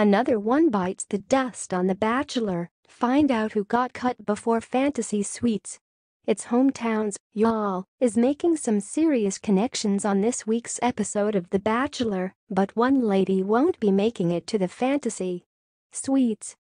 Another one bites the dust on The Bachelor, find out who got cut before Fantasy Suites. Its hometowns, y'all, is making some serious connections on this week's episode of The Bachelor, but one lady won't be making it to the Fantasy Suites.